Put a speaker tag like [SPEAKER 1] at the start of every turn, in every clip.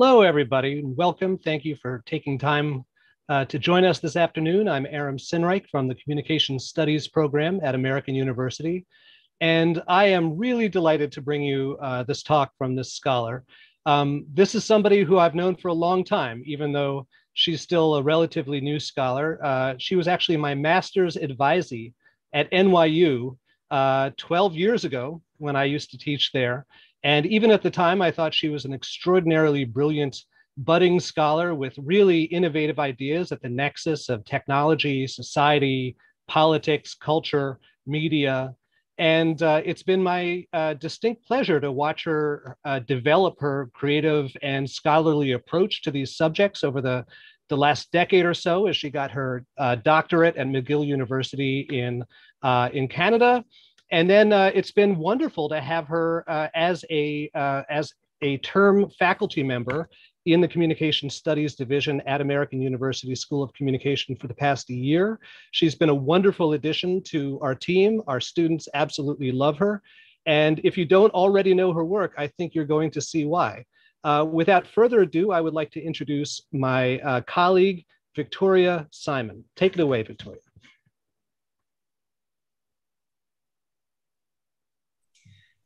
[SPEAKER 1] Hello, everybody, and welcome. Thank you for taking time uh, to join us this afternoon. I'm Aram Sinnreich from the Communication Studies program at American University, and I am really delighted to bring you uh, this talk from this scholar. Um, this is somebody who I've known for a long time, even though she's still a relatively new scholar. Uh, she was actually my master's advisee at NYU uh, 12 years ago when I used to teach there. And even at the time, I thought she was an extraordinarily brilliant budding scholar with really innovative ideas at the nexus of technology, society, politics, culture, media. And uh, it's been my uh, distinct pleasure to watch her uh, develop her creative and scholarly approach to these subjects over the, the last decade or so as she got her uh, doctorate at McGill University in, uh, in Canada and then uh, it's been wonderful to have her uh, as a uh, as a term faculty member in the Communication Studies Division at American University School of Communication for the past year. She's been a wonderful addition to our team. Our students absolutely love her. And if you don't already know her work, I think you're going to see why. Uh, without further ado, I would like to introduce my uh, colleague, Victoria Simon. Take it away, Victoria.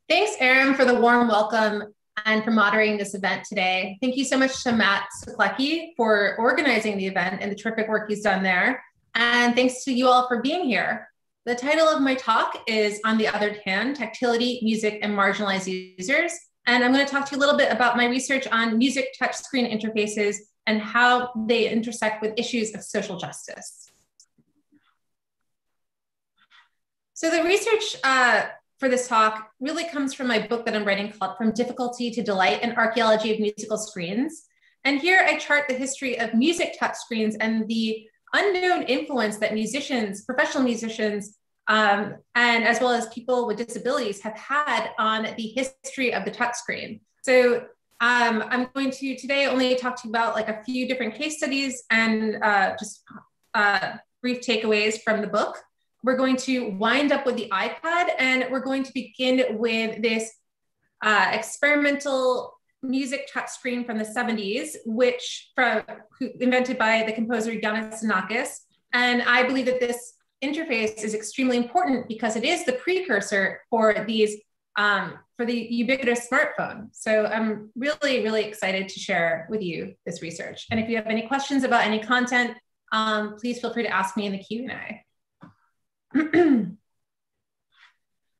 [SPEAKER 2] Thanks, Aaron, for the warm welcome and for moderating this event today. Thank you so much to Matt Seklecki for organizing the event and the terrific work he's done there. And thanks to you all for being here. The title of my talk is On the Othered Hand, Tactility, Music, and Marginalized Users. And I'm gonna to talk to you a little bit about my research on music touchscreen interfaces and how they intersect with issues of social justice. So the research uh, for this talk really comes from my book that I'm writing called From Difficulty to Delight, an Archaeology of Musical Screens. And here I chart the history of music touch screens and the unknown influence that musicians, professional musicians, um, and as well as people with disabilities have had on the history of the touchscreen. So um, I'm going to today only talk to you about like a few different case studies and uh, just uh, brief takeaways from the book. We're going to wind up with the iPad and we're going to begin with this uh, experimental music touchscreen from the 70s, which from invented by the composer Iannis Xenakis. And I believe that this interface is extremely important because it is the precursor for these um, for the ubiquitous smartphone. So I'm really, really excited to share with you this research. And if you have any questions about any content, um, please feel free to ask me in the Q&A.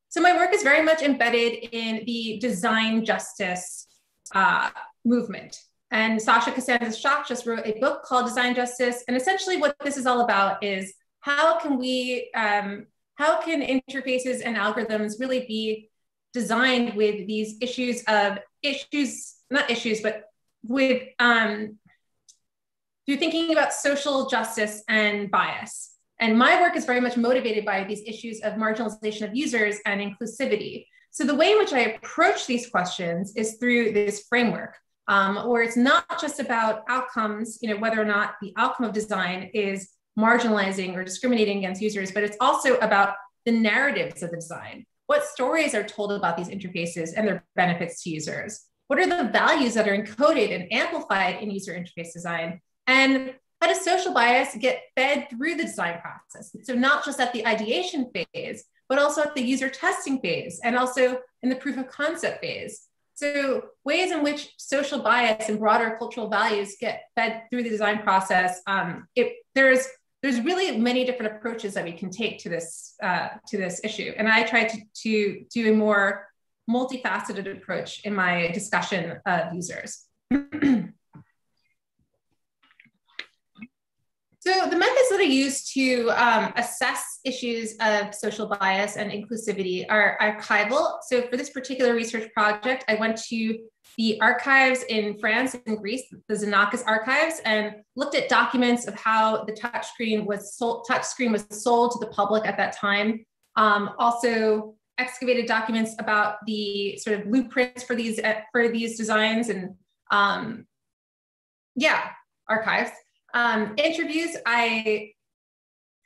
[SPEAKER 2] so my work is very much embedded in the design justice uh, movement. And Sasha Costanza-Chock just wrote a book called Design Justice. And essentially what this is all about is how can we, um, how can interfaces and algorithms really be designed with these issues of issues, not issues, but with, um, through thinking about social justice and bias. And my work is very much motivated by these issues of marginalization of users and inclusivity. So the way in which I approach these questions is through this framework, um, where it's not just about outcomes, you know, whether or not the outcome of design is marginalizing or discriminating against users, but it's also about the narratives of the design. What stories are told about these interfaces and their benefits to users? What are the values that are encoded and amplified in user interface design? And how does social bias get fed through the design process? So not just at the ideation phase, but also at the user testing phase and also in the proof of concept phase. So ways in which social bias and broader cultural values get fed through the design process, um, it, there's there's really many different approaches that we can take to this uh, to this issue, and I try to, to do a more multifaceted approach in my discussion of users. So the methods that I use to um, assess issues of social bias and inclusivity are archival. So for this particular research project, I went to the archives in France and Greece, the Xenakis archives, and looked at documents of how the touchscreen was sold, touchscreen was sold to the public at that time. Um, also excavated documents about the sort of blueprints for these for these designs and um, yeah, archives. Um, interviews, I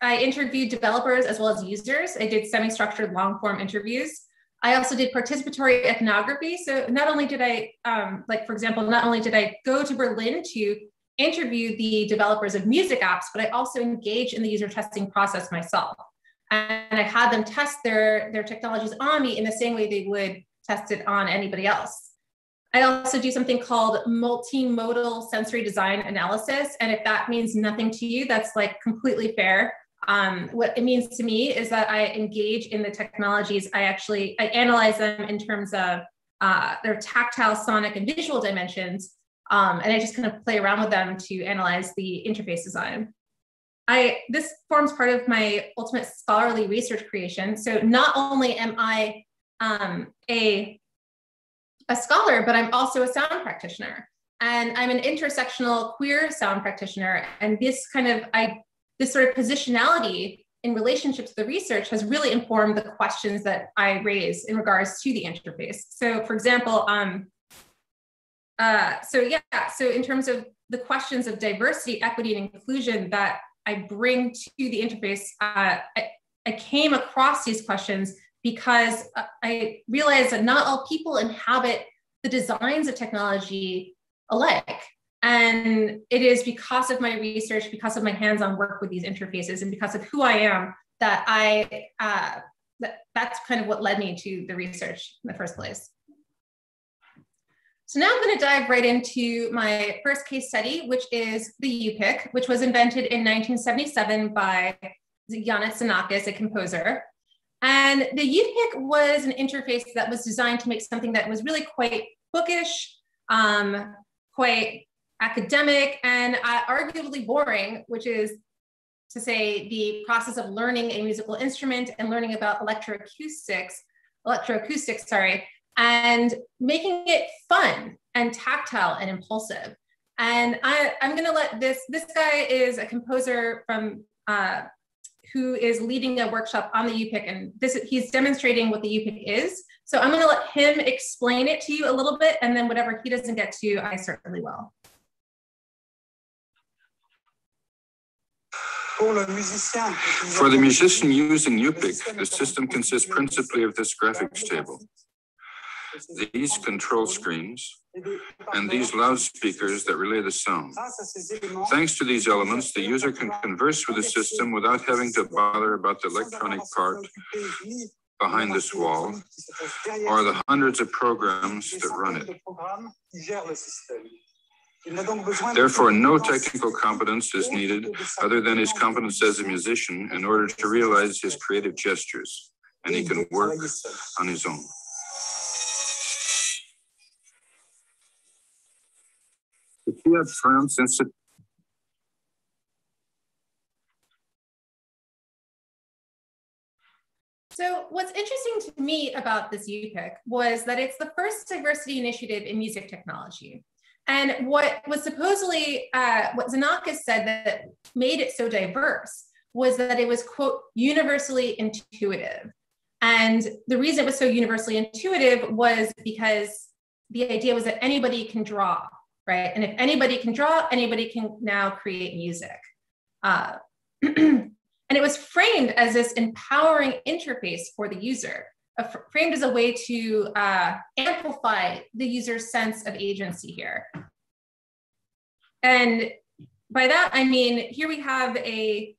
[SPEAKER 2] I interviewed developers as well as users. I did semi-structured long-form interviews. I also did participatory ethnography. So not only did I, um, like for example, not only did I go to Berlin to interview the developers of music apps, but I also engaged in the user testing process myself. And I had them test their, their technologies on me in the same way they would test it on anybody else. I also do something called multimodal sensory design analysis. And if that means nothing to you, that's like completely fair. Um, what it means to me is that I engage in the technologies. I actually I analyze them in terms of uh, their tactile, sonic, and visual dimensions. Um, and I just kind of play around with them to analyze the interface design. I this forms part of my ultimate scholarly research creation. So not only am I um, a a scholar, but I'm also a sound practitioner. And I'm an intersectional queer sound practitioner. And this kind of, I, this sort of positionality in relationship to the research has really informed the questions that I raise in regards to the interface. So for example, um, uh, so yeah, so in terms of the questions of diversity, equity, and inclusion that I bring to the interface, uh, I, I came across these questions because I realized that not all people inhabit the designs of technology alike. And it is because of my research, because of my hands on work with these interfaces, and because of who I am that I, uh, that, that's kind of what led me to the research in the first place. So now I'm going to dive right into my first case study, which is the UPIC, which was invented in 1977 by Iannis Xenakis, a composer. And the UPIC was an interface that was designed to make something that was really quite bookish, um, quite academic, and uh, arguably boring, which is to say the process of learning a musical instrument and learning about electroacoustics, electroacoustics, sorry, and making it fun and tactile and impulsive. And I, am gonna let this, this guy is a composer from uh, who is leading a workshop on the UPIC, and this he's demonstrating what the UPIC is. So I'm going to let him explain it to you a little bit, and then whatever he doesn't get to, I certainly will.
[SPEAKER 3] For the musician using UPIC, the system consists principally of this graphics table these control screens, and these loudspeakers that relay the sound. Thanks to these elements, the user can converse with the system without having to bother about the electronic part behind this wall or the hundreds of programs that run it. Therefore, no technical competence is needed other than his competence as a musician in order to realize his creative gestures, and he can work on his own.
[SPEAKER 2] So what's interesting to me about this UPIC was that it's the first diversity initiative in music technology. And what was supposedly, uh, what Xenakis said that made it so diverse was that it was, quote, universally intuitive. And the reason it was so universally intuitive was because the idea was that anybody can draw right? And if anybody can draw, anybody can now create music. Uh, and it was framed as this empowering interface for the user, uh, framed as a way to uh, amplify the user's sense of agency here. And by that, I mean, here we have a,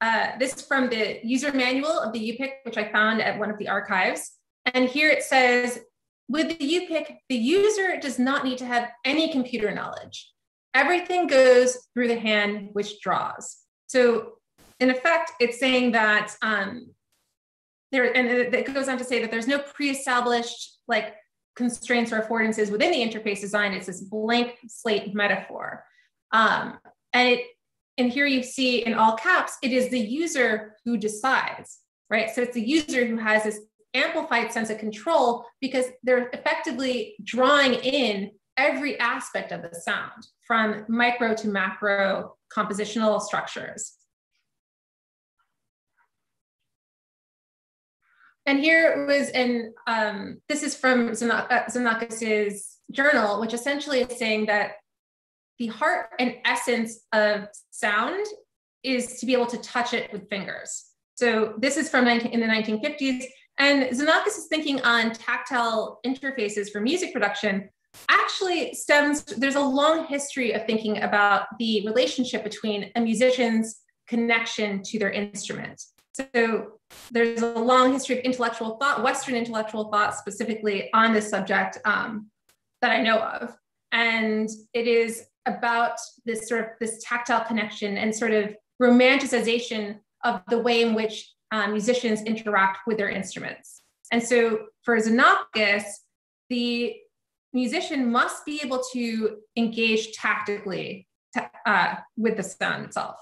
[SPEAKER 2] uh, this from the user manual of the UPIC, which I found at one of the archives. And here it says, with the UPIC, the user does not need to have any computer knowledge. Everything goes through the hand which draws. So in effect, it's saying that um, there, and it goes on to say that there's no pre-established like constraints or affordances within the interface design. It's this blank slate metaphor. Um, and it, and here you see in all caps, it is the user who decides, right? So it's the user who has this amplified sense of control because they're effectively drawing in every aspect of the sound from micro to macro compositional structures. And here was, and um, this is from Xenakis's journal, which essentially is saying that the heart and essence of sound is to be able to touch it with fingers. So this is from 19, in the 1950s. And Xenakis is thinking on tactile interfaces for music production actually stems, there's a long history of thinking about the relationship between a musician's connection to their instrument. So there's a long history of intellectual thought, Western intellectual thought specifically on this subject um, that I know of. And it is about this sort of this tactile connection and sort of romanticization of the way in which um, musicians interact with their instruments. And so for Xenakis, the musician must be able to engage tactically uh, with the sound itself.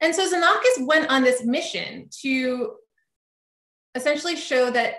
[SPEAKER 2] And so Xenakis went on this mission to essentially show that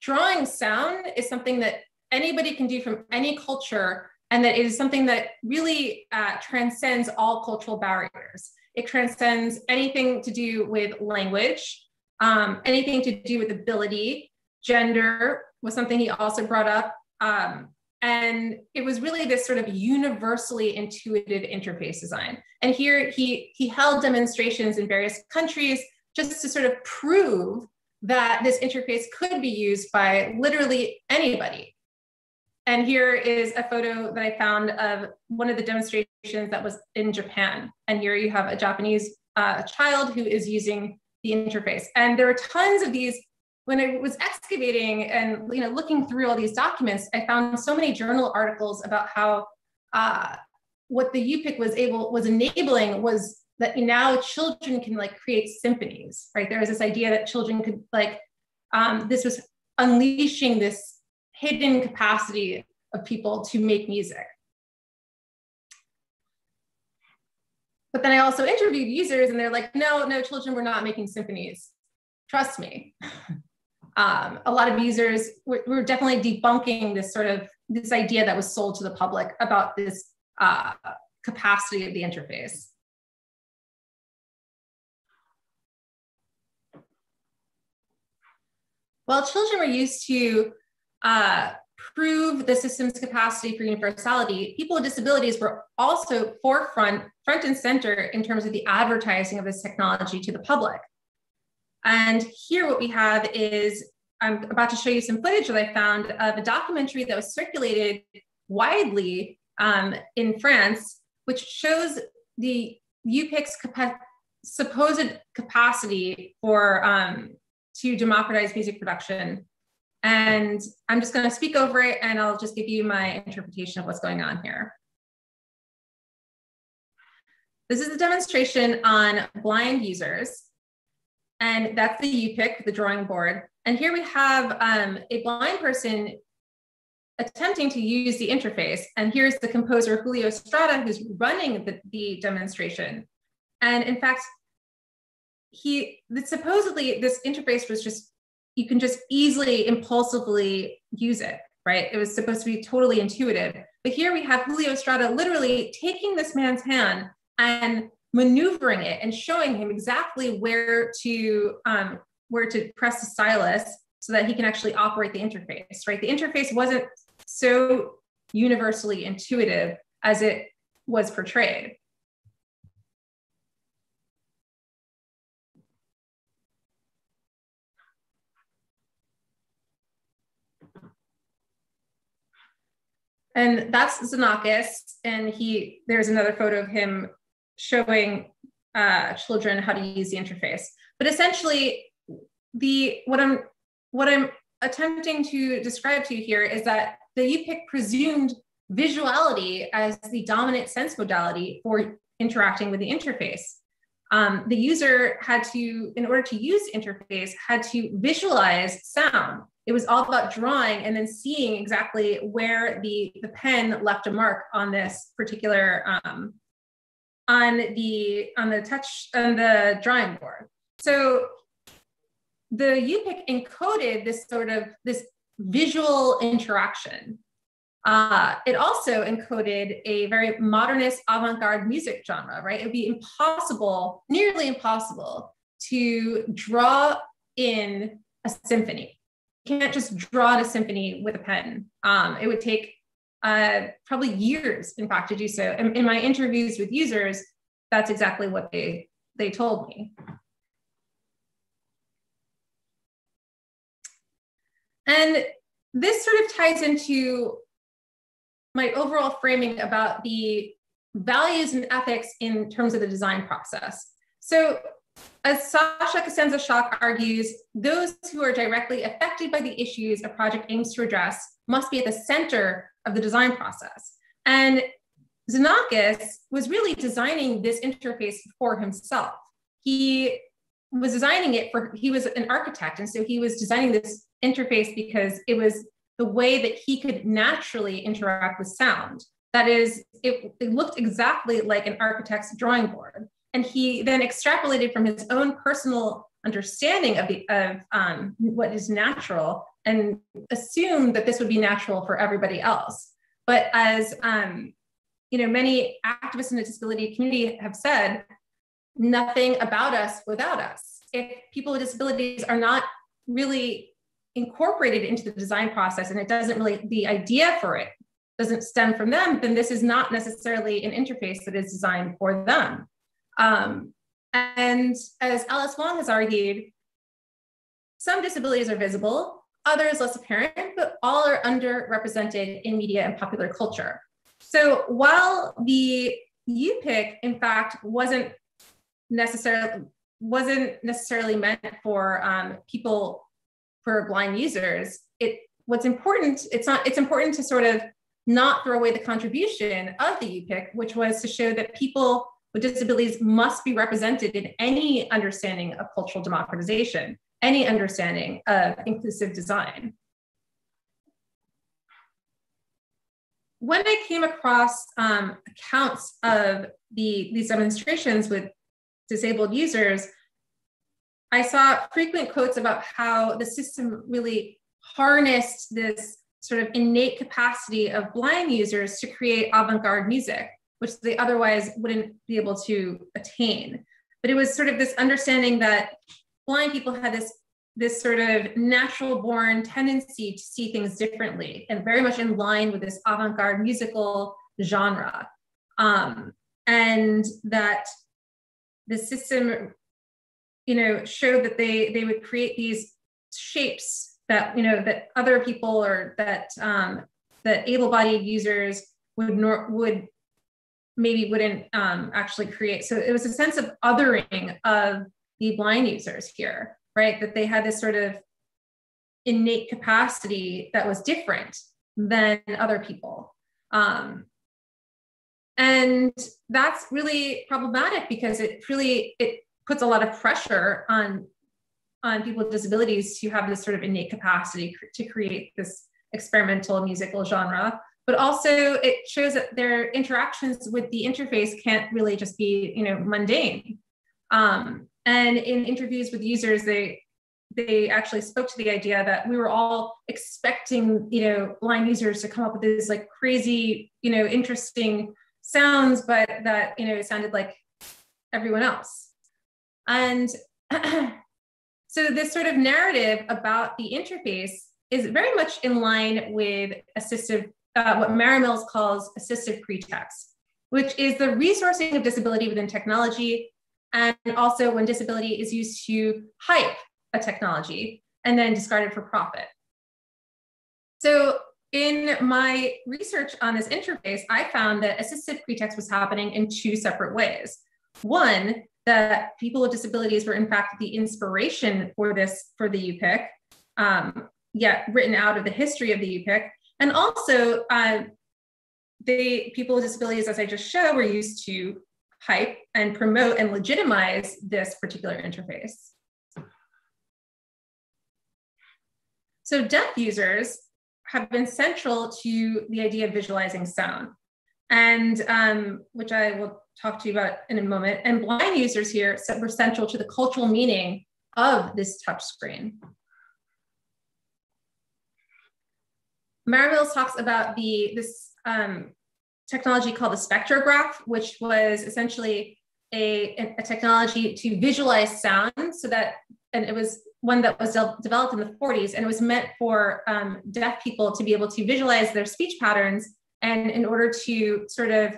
[SPEAKER 2] drawing sound is something that anybody can do from any culture and that it is something that really uh, transcends all cultural barriers. It transcends anything to do with language, um, anything to do with ability, gender was something he also brought up. Um, and it was really this sort of universally intuitive interface design. And here he, he held demonstrations in various countries just to sort of prove that this interface could be used by literally anybody. And here is a photo that I found of one of the demonstrations that was in Japan. And here you have a Japanese uh, child who is using the interface. And there are tons of these. When I was excavating and you know looking through all these documents, I found so many journal articles about how uh, what the UPIC was able was enabling was that now children can like create symphonies, right? There was this idea that children could like um, this was unleashing this hidden capacity of people to make music. But then I also interviewed users and they're like, no, no, children were not making symphonies. Trust me. um, a lot of users were, were, definitely debunking this sort of this idea that was sold to the public about this uh, capacity of the interface. While children were used to uh, prove the system's capacity for universality, people with disabilities were also forefront, front and center in terms of the advertising of this technology to the public. And here what we have is, I'm about to show you some footage that I found of a documentary that was circulated widely um, in France, which shows the UPIC's capa supposed capacity for um, to democratize music production and I'm just going to speak over it and I'll just give you my interpretation of what's going on here. This is a demonstration on blind users. And that's the UPIC, the drawing board. And here we have um, a blind person attempting to use the interface. And here's the composer Julio Estrada who's running the, the demonstration. And in fact, he supposedly this interface was just you can just easily impulsively use it, right? It was supposed to be totally intuitive. But here we have Julio Estrada literally taking this man's hand and maneuvering it and showing him exactly where to um, where to press the stylus so that he can actually operate the interface, right? The interface wasn't so universally intuitive as it was portrayed. And that's Xenakis. And he there's another photo of him showing uh, children how to use the interface. But essentially, the what I'm what I'm attempting to describe to you here is that the UPIC presumed visuality as the dominant sense modality for interacting with the interface. Um, the user had to, in order to use interface, had to visualize sound. It was all about drawing and then seeing exactly where the, the pen left a mark on this particular um, on the on the touch on the drawing board. So the UPIC encoded this sort of this visual interaction. Uh, it also encoded a very modernist avant-garde music genre, right? It would be impossible, nearly impossible, to draw in a symphony. Can't just draw a symphony with a pen. Um, it would take uh, probably years, in fact, to do so. In, in my interviews with users, that's exactly what they they told me. And this sort of ties into my overall framing about the values and ethics in terms of the design process. So as Sasha Costanza-Chock argues, those who are directly affected by the issues a project aims to address must be at the center of the design process. And Xenakis was really designing this interface for himself. He was designing it for, he was an architect. And so he was designing this interface because it was the way that he could naturally interact with sound. That is, it, it looked exactly like an architect's drawing board. And he then extrapolated from his own personal understanding of, the, of um, what is natural and assumed that this would be natural for everybody else. But as um, you know, many activists in the disability community have said, nothing about us without us. If people with disabilities are not really incorporated into the design process and it doesn't really, the idea for it doesn't stem from them, then this is not necessarily an interface that is designed for them. Um, and as Alice Wong has argued, some disabilities are visible, others less apparent, but all are underrepresented in media and popular culture. So while the UPIC, in fact, wasn't necessarily wasn't necessarily meant for um, people for blind users, it what's important, it's not, it's important to sort of not throw away the contribution of the UPIC, which was to show that people with disabilities must be represented in any understanding of cultural democratization, any understanding of inclusive design. When I came across um, accounts of the, these demonstrations with disabled users, I saw frequent quotes about how the system really harnessed this sort of innate capacity of blind users to create avant-garde music which they otherwise wouldn't be able to attain. But it was sort of this understanding that blind people had this this sort of natural born tendency to see things differently and very much in line with this avant-garde musical genre um, and that the system you know showed that they they would create these shapes that you know that other people or that um, that able-bodied users would nor- would maybe wouldn't um, actually create. So it was a sense of othering of the blind users here, right? That they had this sort of innate capacity that was different than other people. Um, and that's really problematic because it really it puts a lot of pressure on on people with disabilities to have this sort of innate capacity to create this experimental musical genre but also it shows that their interactions with the interface can't really just be you know mundane. Um, and in interviews with users they they actually spoke to the idea that we were all expecting you know blind users to come up with these like crazy you know interesting sounds but that you know it sounded like everyone else. And so this sort of narrative about the interface is very much in line with assistive uh, what Mara Mills calls assistive pretext, which is the resourcing of disability within technology, and also when disability is used to hype a technology and then discarded for profit. So in my research on this interface, I found that assistive pretext was happening in two separate ways. One, that people with disabilities were in fact the inspiration for this, for the UPIC, um, yet written out of the history of the UPIC. And also, uh, they, people with disabilities, as I just showed, were used to hype and promote and legitimize this particular interface. So deaf users have been central to the idea of visualizing sound, and um, which I will talk to you about in a moment. And blind users here were central to the cultural meaning of this touch screen. Talks about the this um, technology called the spectrograph, which was essentially a, a technology to visualize sound so that, and it was one that was de developed in the 40s and it was meant for um, deaf people to be able to visualize their speech patterns and in order to sort of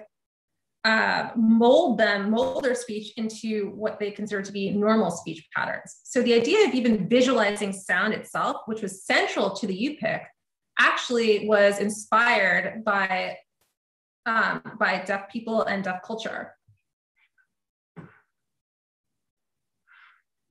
[SPEAKER 2] uh, mold them, mold their speech into what they consider to be normal speech patterns. So the idea of even visualizing sound itself, which was central to the UPIC, actually was inspired by, um, by deaf people and deaf culture.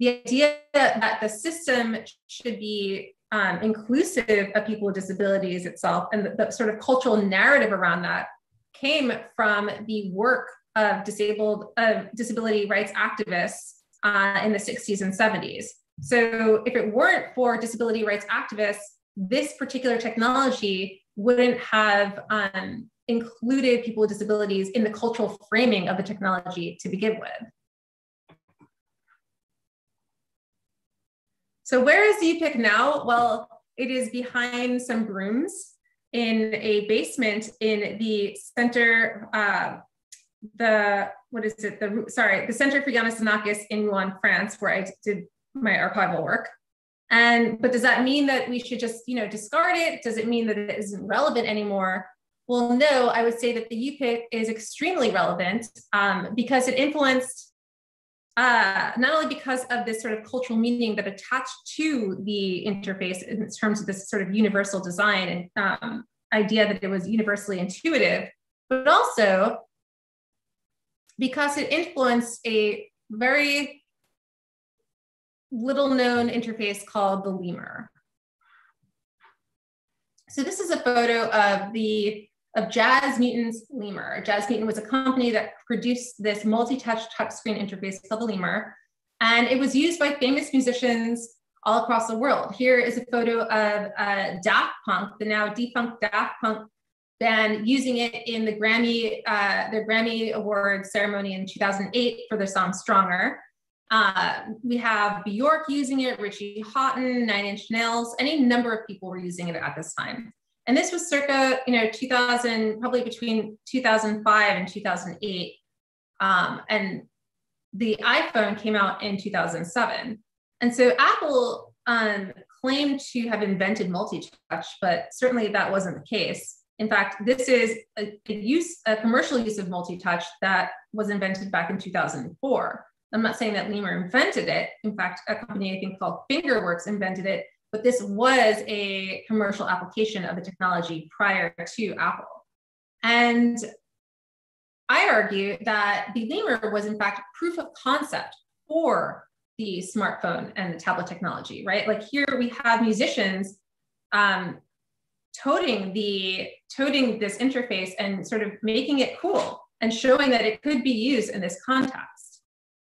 [SPEAKER 2] the idea that the system should be um, inclusive of people with disabilities itself and the, the, sort of cultural narrative around that came from the work of disabled uh, disability rights activists uh, in the 60s and 70s. So if it weren't for disability rights activists, this particular technology wouldn't have um, included people with disabilities in the cultural framing of the technology to begin with. So where is UPIC now? Well, it is behind some brooms in a basement in the center, uh, the, what is it? The, sorry, the Center for Iannis Xenakis in Rouen, France, where I did my archival work. And, but does that mean that we should just, you know, discard it? Does it mean that it isn't relevant anymore? Well, no, I would say that the UPIC is extremely relevant um, because it influenced uh, not only because of this sort of cultural meaning that attached to the interface in terms of this sort of universal design and um, idea that it was universally intuitive, but also because it influenced a very little known interface called the lemur. So this is a photo of the of Jazz Mutant's Lemur. Jazz Mutant was a company that produced this multi-touch touchscreen interface called the Lemur, and it was used by famous musicians all across the world. Here is a photo of uh, Daft Punk, the now defunct Daft Punk band, using it in the Grammy, uh, their Grammy Award ceremony in 2008 for their song Stronger. Uh, we have Bjork using it, Richie Hawtin, Nine Inch Nails, any number of people were using it at this time. And this was circa, you know, 2000, probably between 2005 and 2008. Um, and the iPhone came out in 2007. And so Apple um, claimed to have invented multi-touch, but certainly that wasn't the case. In fact, this is a, a use, a commercial use of multi-touch that was invented back in 2004. I'm not saying that Lemur invented it. In fact, a company I think called Fingerworks invented it but this was a commercial application of the technology prior to Apple. And I argue that the lemur was in fact proof of concept for the smartphone and the tablet technology, right? Like here we have musicians um, toting the toting this interface and sort of making it cool and showing that it could be used in this context.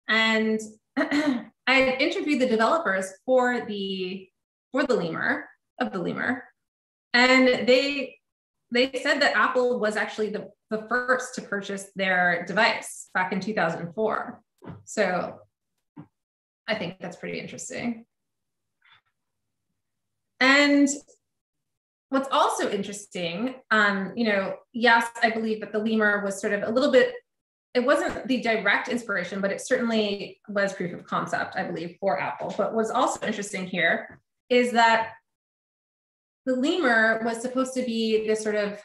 [SPEAKER 2] And I interviewed the developers for the for the lemur of the lemur. And they they said that Apple was actually the, the first to purchase their device back in 2004. So I think that's pretty interesting. And what's also interesting, um, you know, yes, I believe that the lemur was sort of a little bit, it wasn't the direct inspiration, but it certainly was proof of concept, I believe, for Apple. But what's also interesting here is that the lemur was supposed to be this sort of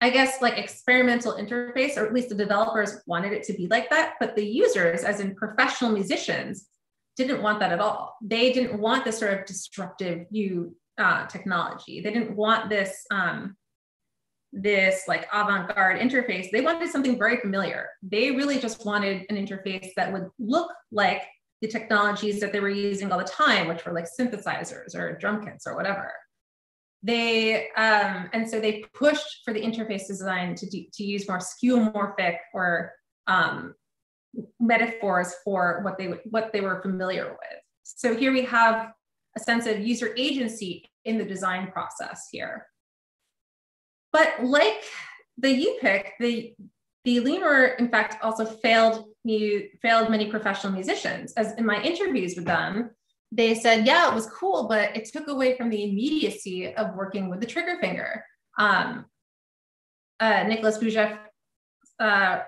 [SPEAKER 2] I guess like experimental interface, or at least the developers wanted it to be like that, but the users, as in professional musicians, didn't want that at all. They didn't want this sort of disruptive new uh, technology. They didn't want this um, this like avant-garde interface. They wanted something very familiar. They really just wanted an interface that would look like the technologies that they were using all the time, which were like synthesizers or drum kits or whatever. They um, and so they pushed for the interface design to do, to use more skeuomorphic or um, metaphors for what they what they were familiar with. So here we have a sense of user agency in the design process here. But like the UPIC, the the lemur, in fact, also failed me, failed many professional musicians. As in my interviews with them, they said, yeah, it was cool, but it took away from the immediacy of working with the trigger finger. Um, uh, Nicholas Bujev, uh,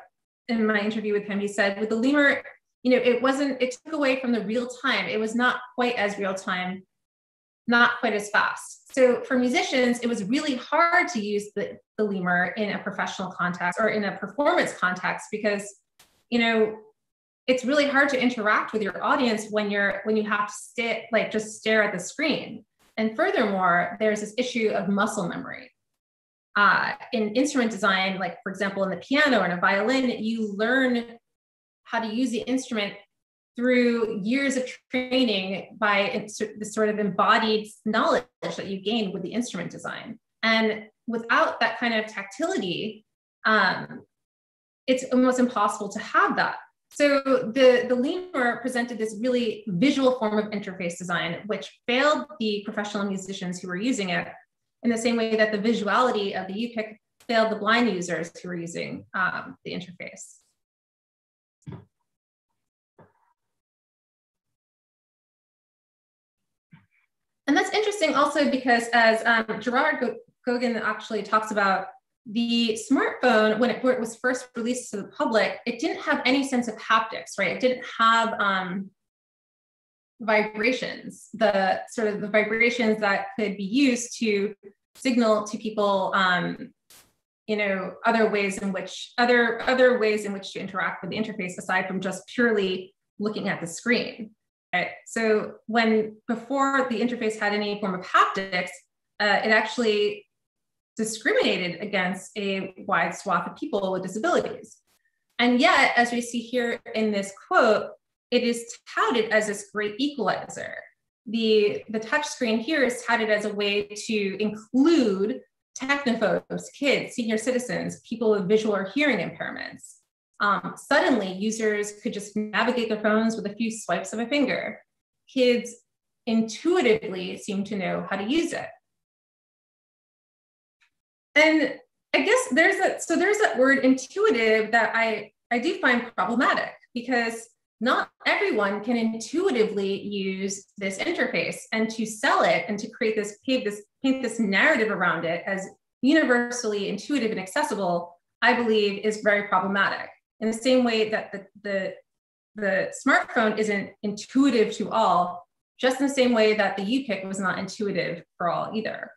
[SPEAKER 2] in my interview with him, he said, with the lemur, you know, it wasn't, it took away from the real time. It was not quite as real time, not quite as fast. So for musicians, it was really hard to use the, the lemur in a professional context or in a performance context because, you know, it's really hard to interact with your audience when you're when you have to sit like just stare at the screen. And furthermore, there's this issue of muscle memory. Uh, in instrument design, like for example, in the piano and a violin, you learn how to use the instrument through years of training by the sort of embodied knowledge that you gain with the instrument design. And without that kind of tactility, um, it's almost impossible to have that. So the, the lemur presented this really visual form of interface design, which failed the professional musicians who were using it in the same way that the visuality of the UPIC failed the blind users who were using um, the interface. And that's interesting also because as um, Gerard Goggin actually talks about the smartphone, when it, when it, was first released to the public, it didn't have any sense of haptics, right? It didn't have um, vibrations, the sort of the vibrations that could be used to signal to people, um, you know, other ways in which, other, other ways in which to interact with the interface aside from just purely looking at the screen. So when before the interface had any form of haptics, uh, it actually discriminated against a wide swath of people with disabilities. And yet, as we see here in this quote, it is touted as this great equalizer. The, the touch screen here is touted as a way to include technophobes, kids, senior citizens, people with visual or hearing impairments. Um, suddenly, users could just navigate their phones with a few swipes of a finger. Kids intuitively seem to know how to use it. And I guess there's that, so there's that word intuitive that I, I do find problematic because not everyone can intuitively use this interface and to sell it and to create this, this, paint this narrative around it as universally intuitive and accessible, I believe is very problematic in the same way that the, the, the smartphone isn't intuitive to all, just in the same way that the UPIC was not intuitive for all either.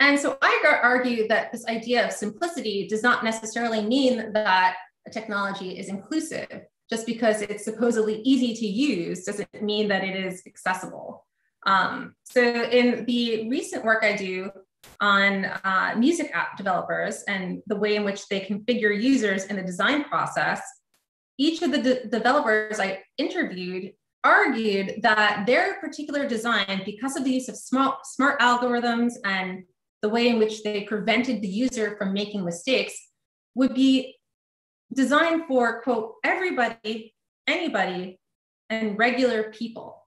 [SPEAKER 2] And so I argue that this idea of simplicity does not necessarily mean that a technology is inclusive. Just because it's supposedly easy to use doesn't mean that it is accessible. Um, so in the recent work I do on uh, music app developers and the way in which they configure users in the design process, each of the de developers I interviewed argued that their particular design, because of the use of smart, smart algorithms and the way in which they prevented the user from making mistakes, would be designed for, quote, everybody, anybody, and regular people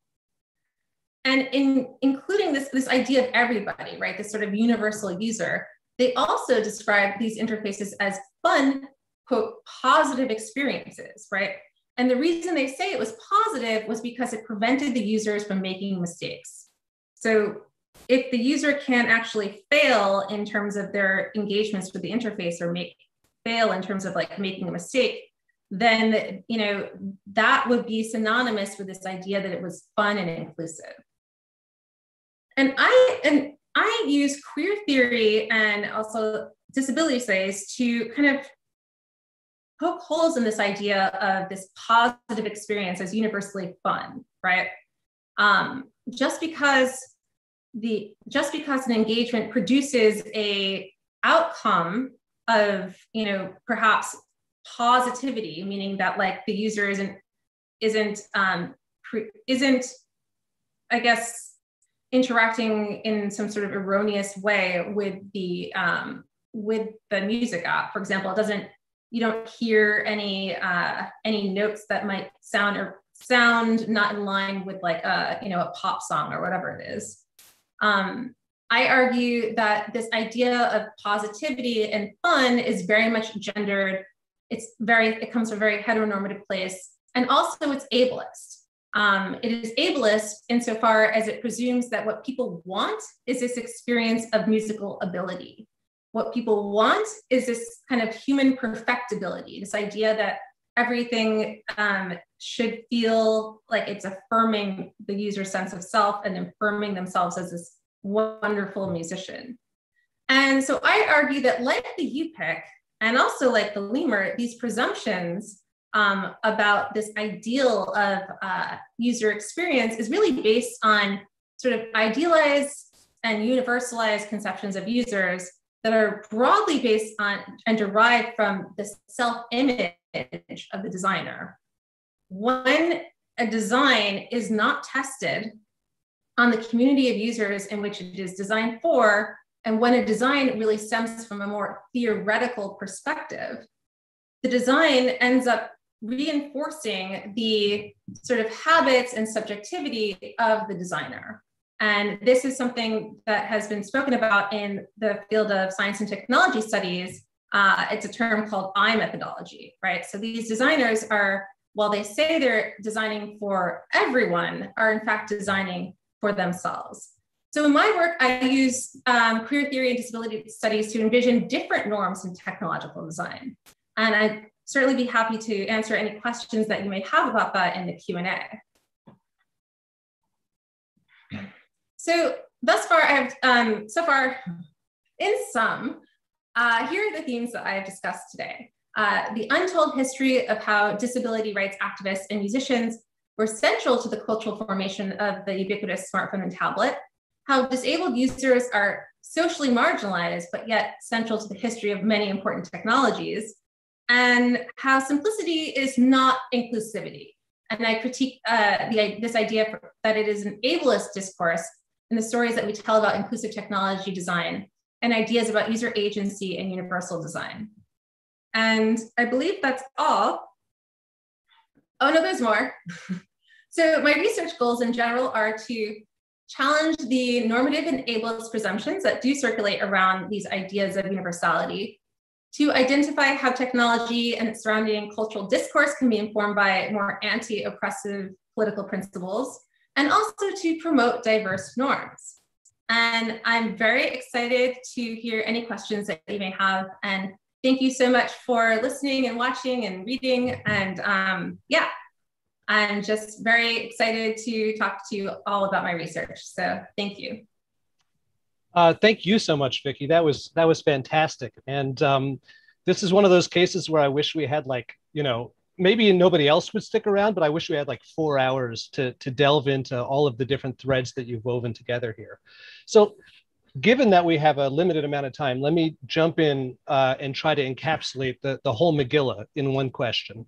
[SPEAKER 2] and in including this, this idea of everybody, right, this sort of universal user, they also describe these interfaces as fun, quote, positive experiences, right? And the reason they say it was positive was because it prevented the users from making mistakes. So if the user can actually fail in terms of their engagements with the interface or make fail in terms of like making a mistake, then you know that would be synonymous with this idea that it was fun and inclusive and I and I use queer theory and also disability studies to kind of poke holes in this idea of this positive experience as universally fun, right? Um, just because the just because an engagement produces a outcome of you know perhaps positivity meaning that like the user isn't isn't um, pre- isn't i guess interacting in some sort of erroneous way with the um, with the music app for example it doesn't you don't hear any uh, any notes that might sound or sound not in line with like a you know a pop song or whatever it is um, I argue that this idea of positivity and fun is very much gendered. It's very, it comes from a very heteronormative place. And also it's ableist. Um, it is ableist insofar as it presumes that what people want is this experience of musical ability. What people want is this kind of human perfectibility, this idea that everything um, should feel like it's affirming the user's sense of self and affirming themselves as this wonderful musician. And so I argue that like the UPIC and also like the lemur, these presumptions um, about this ideal of uh, user experience is really based on sort of idealized and universalized conceptions of users that are broadly based on and derived from the self-image of the designer. When a design is not tested on the community of users in which it is designed for, and when a design really stems from a more theoretical perspective, the design ends up reinforcing the sort of habits and subjectivity of the designer. And this is something that has been spoken about in the field of science and technology studies. Uh, it's a term called I-methodology, right? So these designers are, while they say they're designing for everyone, are in fact designing for themselves. So in my work, I use um, queer theory and disability studies to envision different norms in technological design. And I'd certainly be happy to answer any questions that you may have about that in the Q&A. So thus far, I've, um, so far, in sum, uh, here are the themes that I have discussed today. Uh, the untold history of how disability rights activists and musicians were central to the cultural formation of the ubiquitous smartphone and tablet, how disabled users are socially marginalized, but yet central to the history of many important technologies, and how simplicity is not inclusivity. And I critique uh, the, this idea for, that it is an ableist discourse in the stories that we tell about inclusive technology design and ideas about user agency and universal design. And I believe that's all. Oh no, there's more. so my research goals in general are to challenge the normative and ableist presumptions that do circulate around these ideas of universality, to identify how technology and its surrounding cultural discourse can be informed by more anti-oppressive political principles, and also to promote diverse norms. And I'm very excited to hear any questions that you may have and thank you so much for listening and watching and reading. And um, yeah, I'm just very excited to talk to you all about my research. So thank you.
[SPEAKER 1] Uh, thank you so much, Vicki. That was that was fantastic. And um, this is one of those cases where I wish we had like you know maybe nobody else would stick around, but I wish we had like four hours to to delve into all of the different threads that you've woven together here. So given that we have a limited amount of time, let me jump in uh, and try to encapsulate the, the whole Megillah in one question.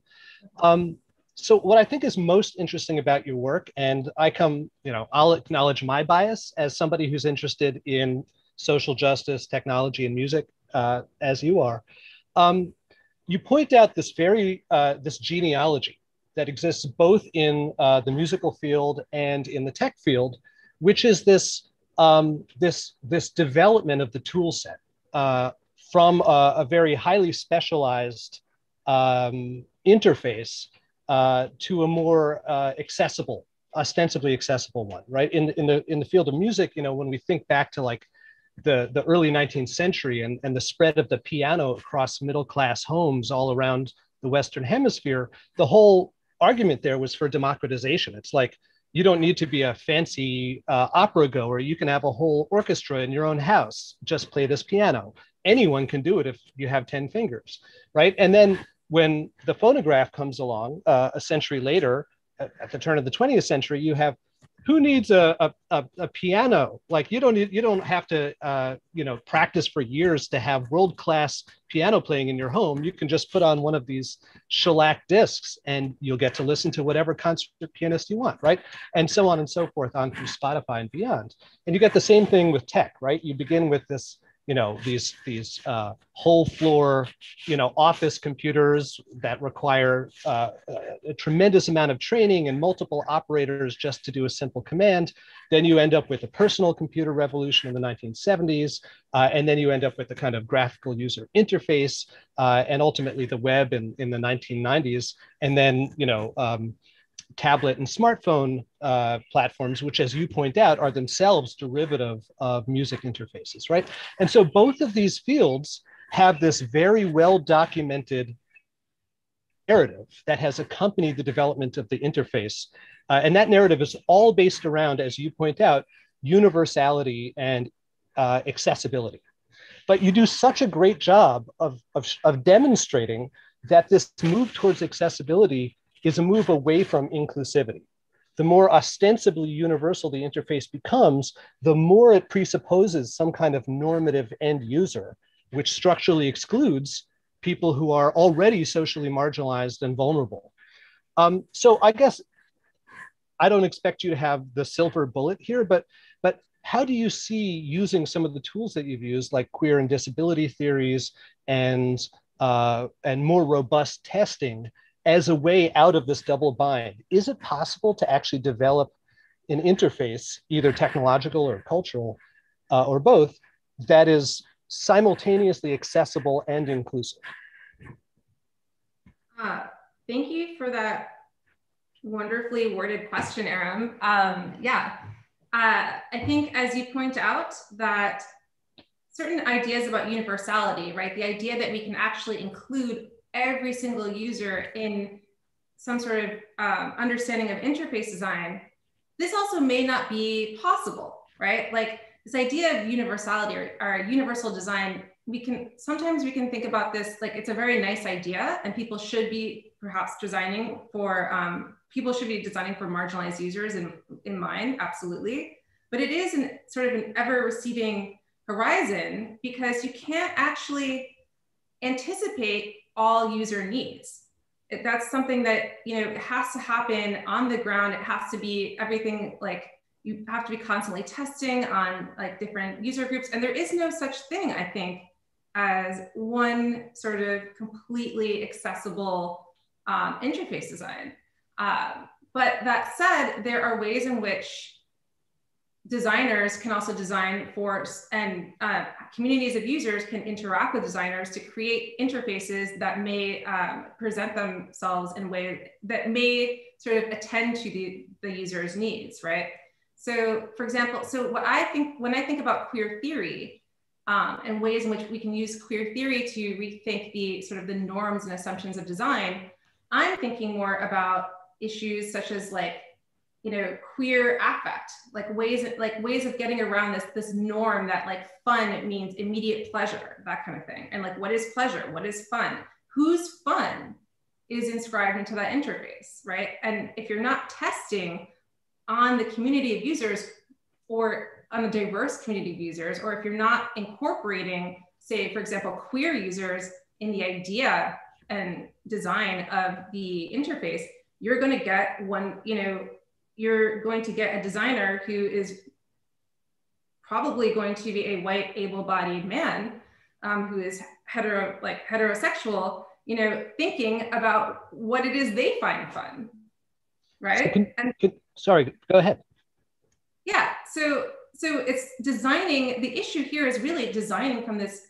[SPEAKER 1] Um, so what I think is most interesting about your work, and I come, you know, I'll acknowledge my bias as somebody who's interested in social justice, technology, and music, uh, as you are. Um, you point out this very uh, this genealogy that exists both in uh, the musical field and in the tech field, which is this um, this, this development of the tool set uh, from a, a, very highly specialized um, interface uh, to a more uh, accessible, ostensibly accessible one, right? In, in, the, in the field of music, you know, when we think back to like the, the early 19th century and, and the spread of the piano across middle class homes all around the Western hemisphere, the whole argument there was for democratization. It's like, you don't need to be a fancy uh, opera goer. You can have a whole orchestra in your own house. Just play this piano. Anyone can do it if you have 10 fingers, right? And then when the phonograph comes along uh, a century later, at, at, the turn of the 20th century, you have who needs a, a, a, a piano? Like you don't need, you don't have to uh, you know practice for years to have world class piano playing in your home. You can just put on one of these shellac discs and you'll get to listen to whatever concert pianist you want, right? And so on and so forth on through Spotify and beyond. And you get the same thing with tech, right? You begin with this you know these these uh, whole floor you know office computers that require uh, a tremendous amount of training and multiple operators just to do a simple command. Then you end up with a personal computer revolution in the 1970s uh, and then you end up with the kind of graphical user interface uh, and ultimately the web in, in the 1990s and then you know um, tablet and smartphone uh, platforms, which, as you point out, are themselves derivative of music interfaces, right? And so both of these fields have this very well documented narrative that has accompanied the development of the interface. Uh, and that narrative is all based around, as you point out, universality and uh, accessibility. But you do such a great job of, of, of demonstrating that this move towards accessibility is a move away from inclusivity. The more ostensibly universal the interface becomes, the more it presupposes some kind of normative end user, which structurally excludes people who are already socially marginalized and vulnerable. Um, so I guess I don't expect you to have the silver bullet here, but but how do you see using some of the tools that you've used, like queer and disability theories and uh, and more robust testing, as a way out of this double bind. Is it possible to actually develop an interface, either technological or cultural, uh, or both, that is simultaneously accessible and inclusive?
[SPEAKER 2] Uh, thank you for that wonderfully worded question, Aram. Um, yeah, uh, I think as you point out that certain ideas about universality, right? The idea that we can actually include every single user in some sort of um, understanding of interface design, this also may not be possible, right? Like this idea of universality or, or universal design, we can sometimes we can think about this like it's a very nice idea, and people should be perhaps designing for um, people should be designing for marginalized users in in mind, absolutely. But it is an sort of an ever receding horizon because you can't actually anticipate all user needs. That's something that you know has to happen on the ground. It has to be everything like you have to be constantly testing on like different user groups, and there is no such thing, I think, as one sort of completely accessible um, interface design. Uh, but that said, there are ways in which designers can also design for and uh, communities of users can interact with designers to create interfaces that may um, present themselves in ways that may sort of attend to the, the user's needs, right? So for example, so what I think, when I think about queer theory um, and ways in which we can use queer theory to rethink the sort of the norms and assumptions of design, I'm thinking more about issues such as like you know queer affect like ways like ways of getting around this this norm that like fun means immediate pleasure that kind of thing. And like what is pleasure? What is fun? Whose fun is inscribed into that interface right? And if you're not testing on the community of users or on a diverse community of users or if you're not incorporating say for example queer users in the idea and design of the interface you're going to get one you know you're going to get a designer who is probably going to be a white able-bodied man um, who is hetero like heterosexual you know thinking about what it is they find fun right? So
[SPEAKER 1] can, and, can, sorry go ahead.
[SPEAKER 2] Yeah so so it's designing the issue here is really designing from this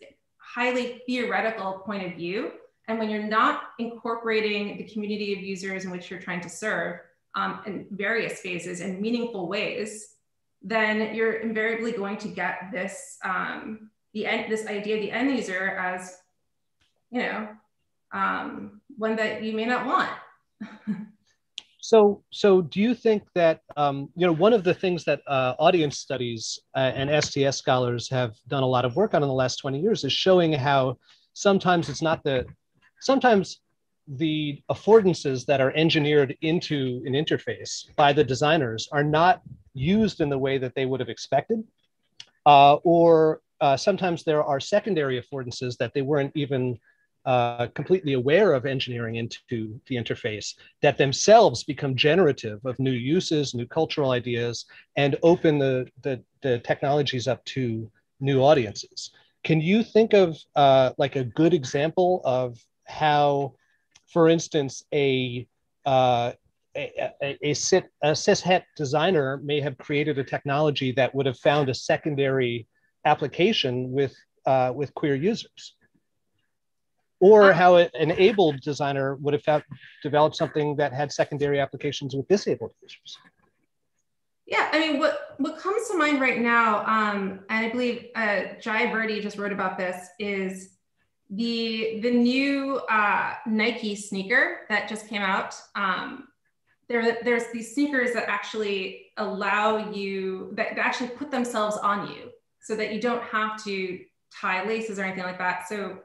[SPEAKER 2] highly theoretical point of view. And when you're not incorporating the community of users in which you're trying to serve um, in various phases in meaningful ways, then you're invariably going to get this um, the end, this idea of the end user as you know um, one that you may not want.
[SPEAKER 1] so, so do you think that um, you know one of the things that uh, audience studies uh, and STS scholars have done a lot of work on in the last 20 years is showing how sometimes it's not the sometimes the affordances that are engineered into an interface by the designers are not used in the way that they would have expected, uh, or uh, sometimes there are secondary affordances that they weren't even uh, completely aware of engineering into the interface that themselves become generative of new uses, new cultural ideas, and open the, the, the technologies up to new audiences. Can you think of uh, like a good example of how, for instance, a uh, a, a, a, sit, a cishet designer may have created a technology that would have found a secondary application with uh, with queer users, or how an able designer would have found, developed something that had secondary applications with disabled users.
[SPEAKER 2] Yeah, I mean, what what comes to mind right now, um, and I believe uh, Jai Virdi just wrote about this, is the the new uh, Nike sneaker that just came out. Um, there, there's these sneakers that actually allow you that, that actually put themselves on you, so that you don't have to tie laces or anything like that. So,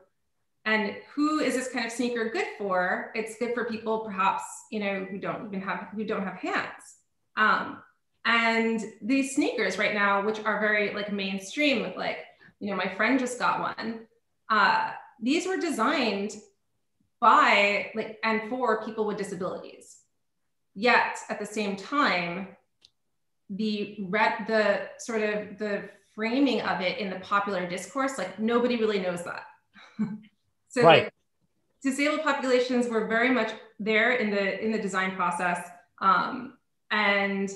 [SPEAKER 2] and who is this kind of sneaker good for? It's good for people perhaps you know who don't even have who don't have hands. Um, and these sneakers right now, which are very like mainstream, with like, you know, my friend just got one. Uh, these were designed by like and for people with disabilities. Yet at the same time, the the sort of the framing of it in the popular discourse, like nobody really knows that. so right. like, disabled populations were very much there in the in the design process. Um, and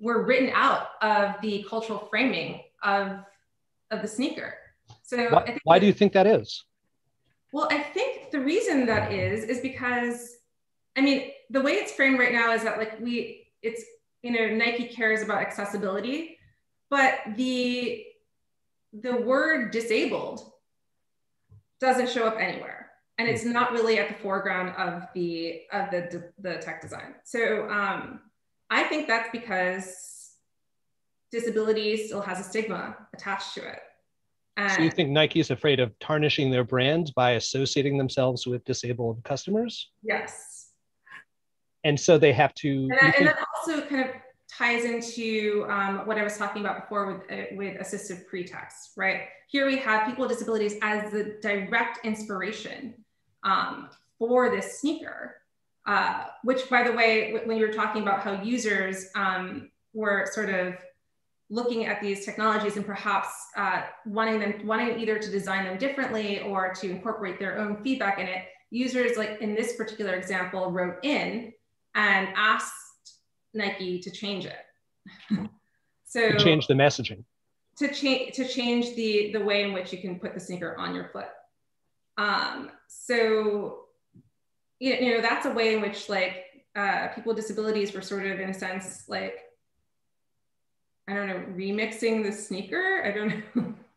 [SPEAKER 2] were written out of the cultural framing of of the sneaker. So
[SPEAKER 1] why, why do you think that is?
[SPEAKER 2] Well, I think the reason that is is because I mean the way it's framed right now is that like we it's you know Nike cares about accessibility, but the the word disabled doesn't show up anywhere and it's not really at the foreground of the of the the tech design so um, I think that's because disability still has a stigma attached to it.
[SPEAKER 1] So you think Nike is afraid of tarnishing their brand by associating themselves with disabled customers?
[SPEAKER 2] Yes.
[SPEAKER 1] And so they have to.
[SPEAKER 2] And that, and that also kind of ties into um, what I was talking about before with, uh, with assistive pretext, right? Here we have people with disabilities as the direct inspiration um, for this sneaker. Uh, which by the way, when you were talking about how users um, were sort of looking at these technologies and perhaps uh, wanting them, wanting either to design them differently or to incorporate their own feedback in it, users like in this particular example wrote in and asked Nike to change it.
[SPEAKER 1] so to change the messaging.
[SPEAKER 2] To change to change the the way in which you can put the sneaker on your foot. Um, so you know, that's a way in which like uh, people with disabilities were sort of in a sense like, I don't know, remixing the sneaker. I don't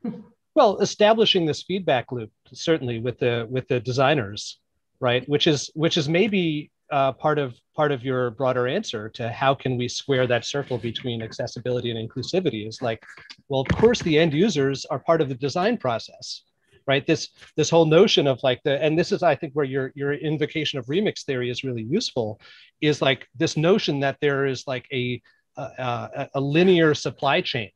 [SPEAKER 2] know.
[SPEAKER 1] well, establishing this feedback loop certainly with the with the designers, right? Which is which is maybe uh, part of part of your broader answer to how can we square that circle between accessibility and inclusivity is like, well, of course, the end users are part of the design process right this this whole notion of like the and this is i think where your your invocation of remix theory is really useful is like this notion that there is like a a, a linear supply chain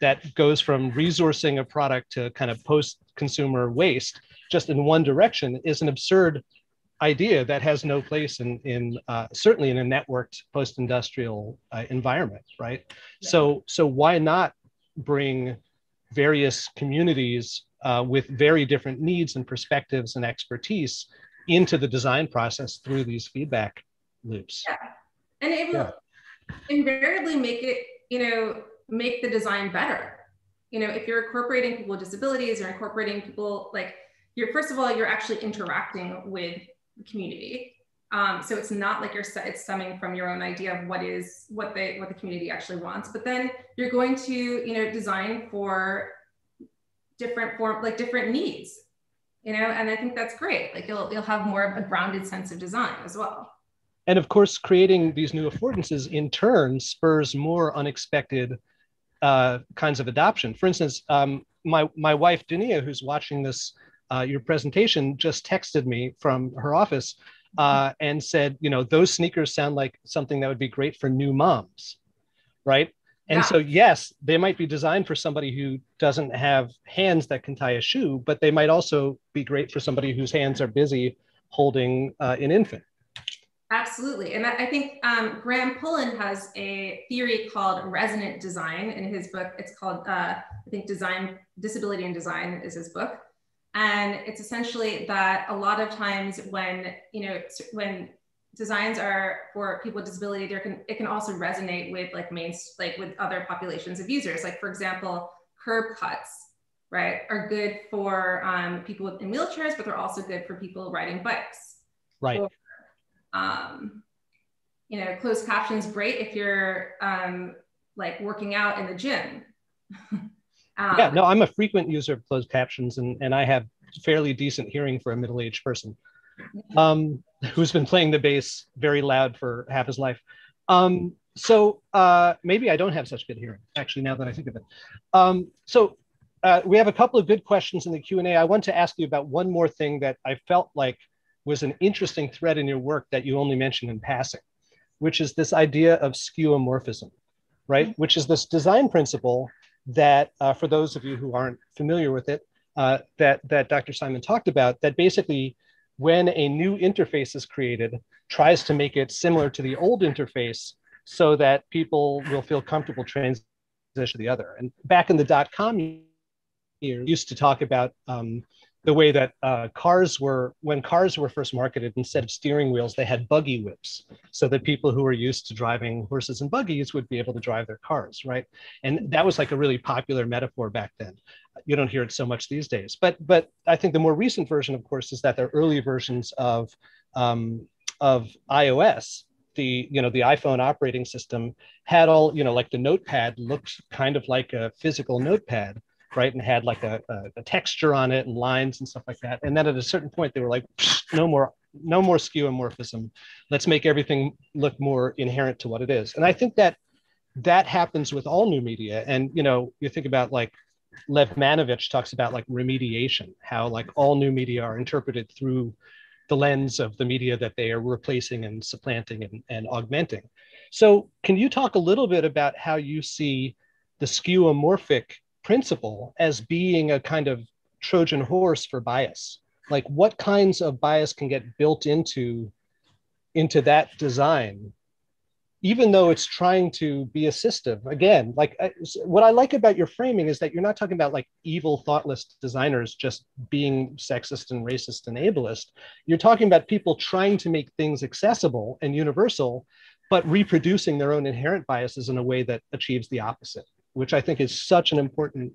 [SPEAKER 1] that goes from resourcing a product to kind of post consumer waste just in one direction is an absurd idea that has no place in in uh, certainly in a networked post-industrial uh, environment right yeah. so so why not bring various communities uh, with very different needs and perspectives and expertise into the design process through these feedback loops.
[SPEAKER 2] Yeah. And it will yeah. Invariably make it, you know, make the design better. You know, if you're incorporating people with disabilities or incorporating people like you're, first of all, you're actually interacting with the community. Um, so it's not like you're it's stemming from your own idea of what is what the what the community actually wants, but then you're going to you know design for different form, like different needs, you know, and I think that's great. Like you'll, you'll have more of a grounded sense of design as well.
[SPEAKER 1] And of course, creating these new affordances in turn spurs more unexpected uh, kinds of adoption. For instance, um, my, my wife, Dunia, who's watching this uh, your presentation, just texted me from her office uh, and said, you know, those sneakers sound like something that would be great for new moms, right? And yeah. so, yes, they might be designed for somebody who doesn't have hands that can tie a shoe, but they might also be great for somebody whose hands are busy holding uh, an infant.
[SPEAKER 2] Absolutely. And I think um, Graham Pullin has a theory called resonant design in his book. It's called, uh, I think, Design, Disability and Design is his book. And it's essentially that a lot of times when, you know, when designs are for people with disability, there can, it can also resonate with like main, like with other populations of users. Like for example, curb cuts, right, are good for um, people in wheelchairs, but they're also good for people riding bikes.
[SPEAKER 1] Right. Or,
[SPEAKER 2] um, you know, closed captions great if you're um, like working out in the gym.
[SPEAKER 1] um, yeah, no, I'm a frequent user of closed captions, and and I have fairly decent hearing for a middle-aged person, um, who's been playing the bass very loud for half his life. Um, so uh, maybe I don't have such good hearing, actually, now that I think of it. Um, so uh, we have a couple of good questions in the Q&A. I want to ask you about one more thing that I felt like was an interesting thread in your work that you only mentioned in passing, which is this idea of skeuomorphism, right? Mm-hmm. Which is this design principle that, uh, for those of you who aren't familiar with it, uh, that, that Dr. Simon talked about, that basically when a new interface is created, tries to make it similar to the old interface so that people will feel comfortable transition to the other. And back in the dot-com years, used to talk about um, the way that uh, cars were when cars were first marketed instead of steering wheels they had buggy whips so that people who were used to driving horses and buggies would be able to drive their cars right? And that was like a really popular metaphor back then. You don't hear it so much these days. But but i think the more recent version of course is that the early versions of um, of ios the you know the iphone operating system had all you know like the notepad looked kind of like a physical notepad right? And had like a, a, a, texture on it and lines and stuff like that. And then at a certain point, they were like, no more, no more skeuomorphism. Let's make everything look more inherent to what it is. And I think that that happens with all new media. And you know, you think about like Lev Manovich talks about like remediation, how like all new media are interpreted through the lens of the media that they are replacing and supplanting and, and augmenting. So can you talk a little bit about how you see the skeuomorphic principle as being a kind of Trojan horse for bias. Like what kinds of bias can get built into, into that design, even though it's trying to be assistive. Again, like I, what I like about your framing is that you're not talking about like evil, thoughtless designers just being sexist and racist and ableist. You're talking about people trying to make things accessible and universal, but reproducing their own inherent biases in a way that achieves the opposite which I think is such an important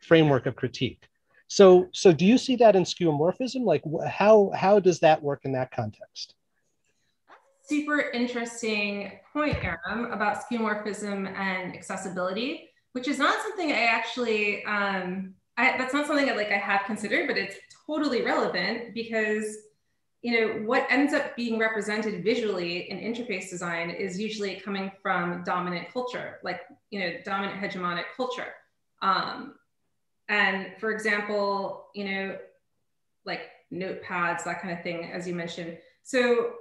[SPEAKER 1] framework of critique. So, so do you see that in skeuomorphism? Like how, how does that work in that context?
[SPEAKER 2] Super interesting point, Aram, about skeuomorphism and accessibility, which is not something I actually, um, I, that's not something that like I have considered, but it's totally relevant because you know, what ends up being represented visually in interface design is usually coming from dominant culture, like, you know, dominant hegemonic culture. Um, and for example, you know, like notepads, that kind of thing, as you mentioned. So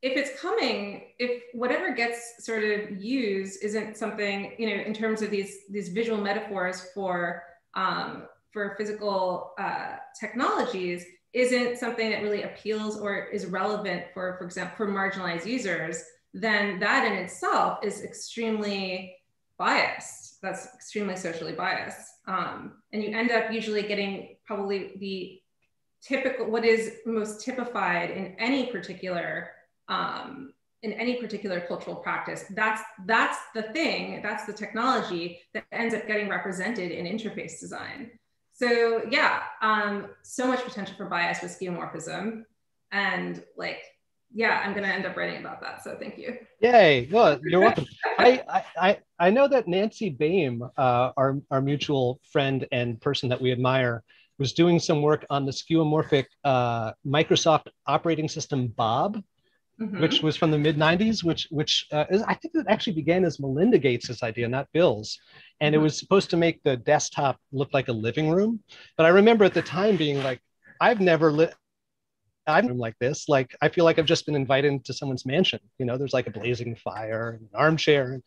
[SPEAKER 2] if it's coming, if whatever gets sort of used isn't something, you know, in terms of these, these visual metaphors for, um, for physical uh, technologies, isn't something that really appeals or is relevant for, for example, for marginalized users, then that in itself is extremely biased. That's extremely socially biased. Um, and you end up usually getting probably the typical, what is most typified in any particular, um, in any particular cultural practice. That's, that's the thing, that's the technology that ends up getting represented in interface design. So yeah, um, so much potential for bias with skeuomorphism. And like, yeah, I'm gonna end up writing about that. So thank you.
[SPEAKER 1] Yay, well, you're welcome. I, I, I know that Nancy Baym, uh, our, our mutual friend and person that we admire, was doing some work on the skeuomorphic uh, Microsoft operating system Bob, mm-hmm. which was from the mid 90s, which which uh, is, I think it actually began as Melinda Gates' idea, not Bill's. And mm-hmm. it was supposed to make the desktop look like a living room. But I remember at the time being like, I've never lit. I'm like this. Like I feel like I've just been invited to someone's mansion. You know, there's like a blazing fire, and an armchair, and,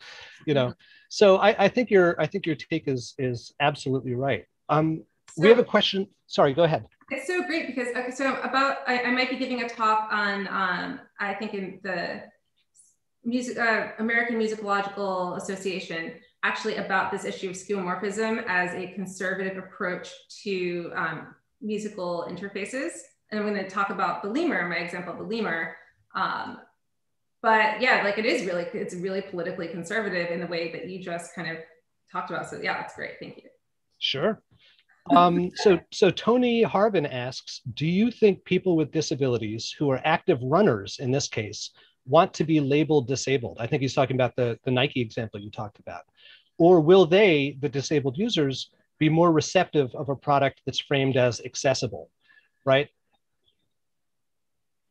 [SPEAKER 1] you know. So I, I think your I think your take is is absolutely right. Um, so, we have a question. Sorry, go ahead.
[SPEAKER 2] It's so great because okay, so about I, I might be giving a talk on um, I think in the music uh, American Musicological Association actually about this issue of skeuomorphism as a conservative approach to um, musical interfaces. And I'm going to talk about the lemur, my example of the lemur. Um, but yeah, like it is really, it's really politically conservative in the way that you just kind of talked about. So yeah, that's great. Thank you.
[SPEAKER 1] Sure. Um, so, so Tony Harvin asks, do you think people with disabilities who are active runners in this case want to be labeled disabled? I think he's talking about the, the Nike example you talked about. Or will they, the disabled users, be more receptive of a product that's framed as accessible, right?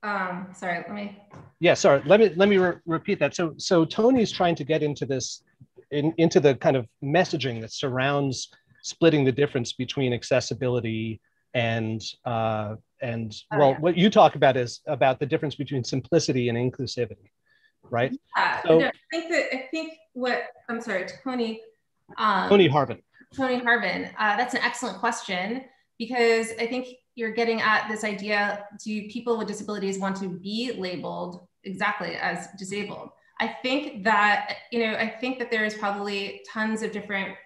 [SPEAKER 2] Um, sorry, let me.
[SPEAKER 1] Yeah, sorry. Let me let me re repeat that. So so Tony's trying to get into this, in, into the kind of messaging that surrounds splitting the difference between accessibility and uh, and oh, well, yeah. what you talk about is about the difference between simplicity and inclusivity, right?
[SPEAKER 2] Yeah, so, no, I think that I think what I'm sorry, Tony.
[SPEAKER 1] Um, Tony Harvin.
[SPEAKER 2] Tony Harvin, uh, that's an excellent question because I think you're getting at this idea: Do people with disabilities want to be labeled exactly as disabled? I think that you know, I think that there is probably tons of different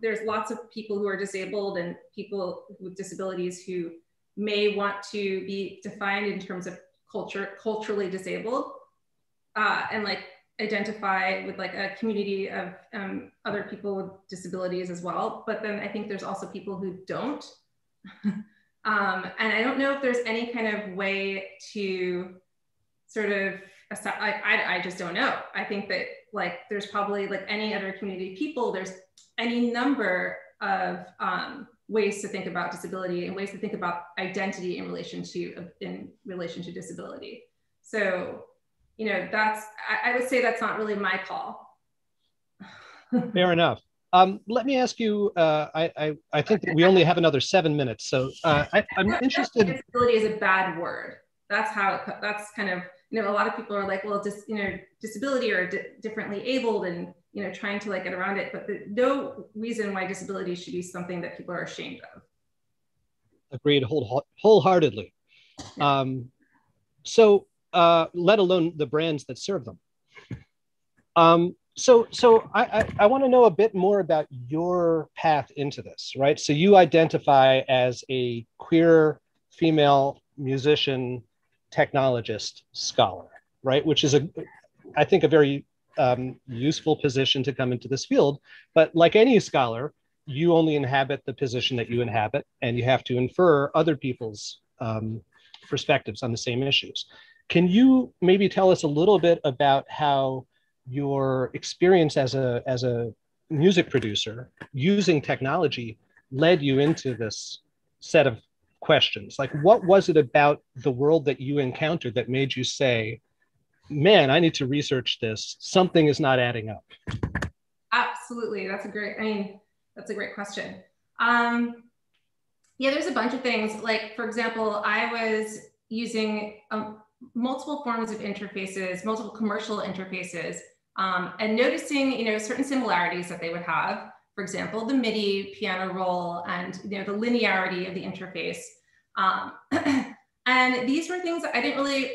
[SPEAKER 2] there's lots of people who are disabled and people with disabilities who may want to be defined in terms of culture, culturally disabled, uh, and like identify with like a community of um, other people with disabilities as well. But then I think there's also people who don't. um, and I don't know if there's any kind of way to sort of like I, I just don't know. I think that like there's probably like any other community people, there's any number of um, ways to think about disability and ways to think about identity in relation to in relation to disability. So, you know, that's I, I would say that's not really my call.
[SPEAKER 1] Fair enough. Um, let me ask you. Uh, I, I, I think that we only have another seven minutes, so uh, I, am interested.
[SPEAKER 2] Disability is a bad word. That's how. It, that's kind of you know. A lot of people are like, well, just you know, disability or di differently abled, and you know, trying to like get around it, but the, no reason why disability should be something that people are ashamed of.
[SPEAKER 1] Agreed whole, wholeheartedly. Um, so, uh, let alone the brands that serve them. Um, so, so I, I, I want to know a bit more about your path into this, right? So you identify as a queer female musician, technologist, scholar, right? Which is a, I think, a very um, useful position to come into this field. But like any scholar, you only inhabit the position that you inhabit, and you have to infer other people's um, perspectives on the same issues. Can you maybe tell us a little bit about how your experience as a as a music producer using technology led you into this set of questions? Like, what was it about the world that you encountered that made you say, man, I need to research this. Something is not adding up.
[SPEAKER 2] Absolutely. That's a great, I mean, that's a great question. Um, yeah, there's a bunch of things. Like, for example, I was using um, multiple forms of interfaces, multiple commercial interfaces, um, and noticing, you know, certain similarities that they would have. For example, the MIDI piano roll and, you know, the linearity of the interface. Um, and these were things that I didn't really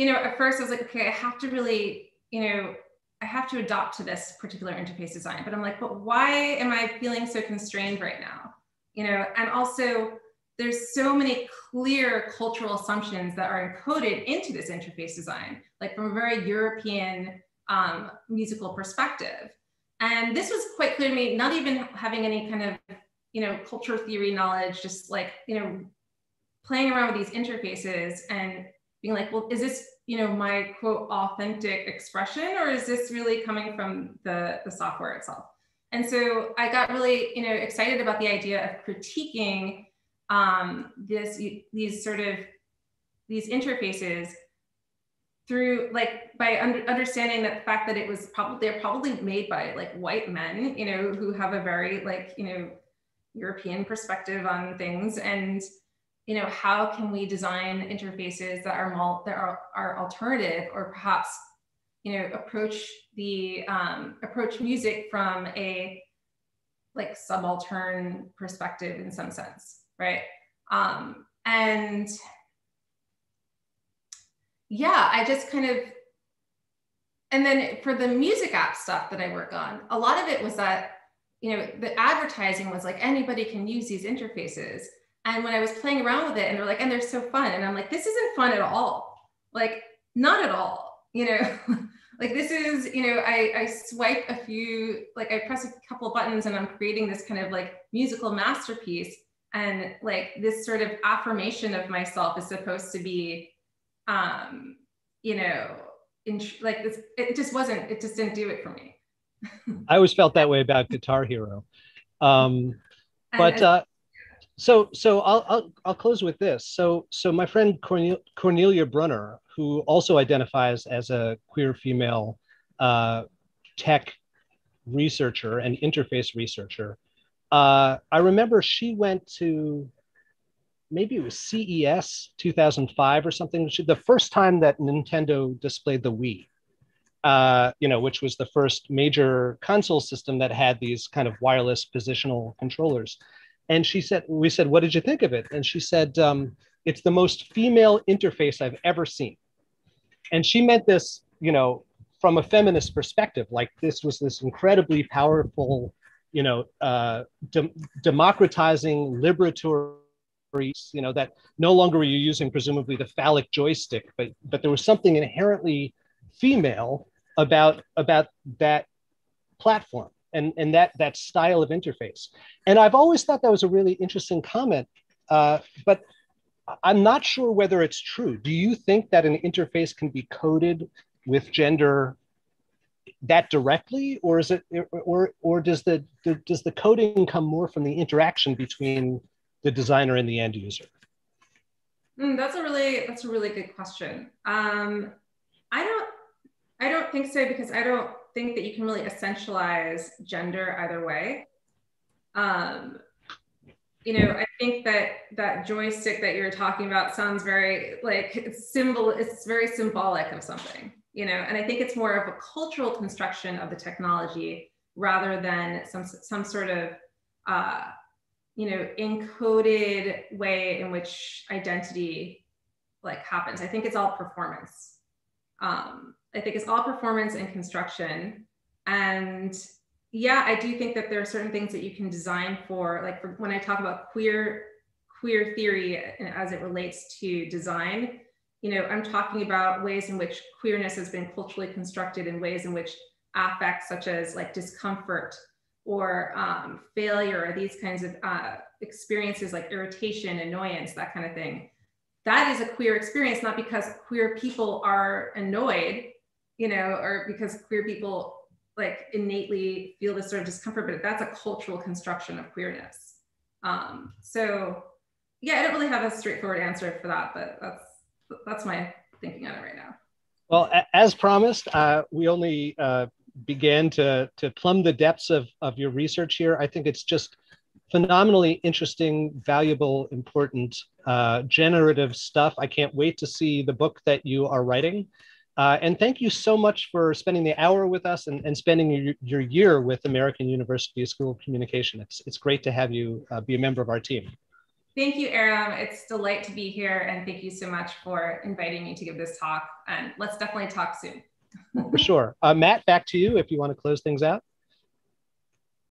[SPEAKER 2] you know, at first I was like, okay, I have to really, you know, I have to adopt to this particular interface design. But I'm like, but why am I feeling so constrained right now? You know, and also there's so many clear cultural assumptions that are encoded into this interface design, like from a very European um, musical perspective. And this was quite clear to me, not even having any kind of, you know, culture theory knowledge, just like, you know, playing around with these interfaces and being like, well, is this, you know, my quote authentic expression, or is this really coming from the, the software itself? And so I got really, you know, excited about the idea of critiquing um, this, these sort of, these interfaces through like by under, understanding that the fact that it was probably they're probably made by like white men you know who have a very like you know european perspective on things. And you know, how can we design interfaces that are, that are, are alternative or perhaps, you know, approach the, um, approach music from a like subaltern perspective in some sense, right? Um, and yeah, I just kind of, and then for the music app stuff that I work on, a lot of it was that, you know, the advertising was like anybody can use these interfaces. And when I was playing around with it and they're like, and they're so fun. And I'm like, this isn't fun at all. Like, not at all, you know. like this is, you know, I, I swipe a few, like I press a couple buttons and I'm creating this kind of like musical masterpiece. And like this sort of affirmation of myself is supposed to be, um, you know, in, like this, it just wasn't, it just didn't do it for me.
[SPEAKER 1] I always felt that way about Guitar Hero. Um, but uh, so so I'll, I'll I'll close with this. So so my friend Cornelia Brunner, who also identifies as a queer female uh, tech researcher and interface researcher, uh, I remember she went to maybe it was CES 2005 or something. The first time that Nintendo displayed the Wii, uh, you know, which was the first major console system that had these kind of wireless positional controllers. And she said, we said, what did you think of it? And she said, um, it's the most female interface I've ever seen. And she meant this, you know, from a feminist perspective, like this was this incredibly powerful, you know, uh, de- democratizing, liberatory, you know, that no longer were you using presumably the phallic joystick, but but there was something inherently female about about that platform and, and that, that style of interface. And I've always thought that was a really interesting comment, uh, but I'm not sure whether it's true. Do you think that an interface can be coded with gender that directly, or is it, or or does the, the does the coding come more from the interaction between the designer and the end user?
[SPEAKER 2] Mm, that's a really that's a really good question. Um, I don't I don't think so because I don't think that you can really essentialize gender either way. Um, you know, I think that that joystick that you're talking about sounds very like it's symbol. It's very symbolic of something, you know. And I think it's more of a cultural construction of the technology rather than some some sort of uh, you know encoded way in which identity like happens. I think it's all performance. Um, I think it's all performance and construction. And yeah, I do think that there are certain things that you can design for, like for, when I talk about queer queer theory as it relates to design, you know, I'm talking about ways in which queerness has been culturally constructed in ways in which affects such as like discomfort or um, failure or these kinds of uh, experiences like irritation, annoyance, that kind of thing. That is a queer experience, not because queer people are annoyed, you know, or because queer people like innately feel this sort of discomfort, but that's a cultural construction of queerness. Um, so yeah, I don't really have a straightforward answer for that, but that's that's my thinking on it right now.
[SPEAKER 1] Well, as promised, uh, we only uh, began to to plumb the depths of of your research here. I think it's just phenomenally interesting, valuable, important, uh, generative stuff. I can't wait to see the book that you are writing. Uh, and thank you so much for spending the hour with us and, and spending your, your year with American University School of Communication. It's, it's great to have you uh, be a member of our team.
[SPEAKER 2] Thank you, Aram. It's delight to be here. And thank you so much for inviting me to give this talk. And let's definitely talk soon.
[SPEAKER 1] for sure. Uh, Matt, back to you if you want to close things out.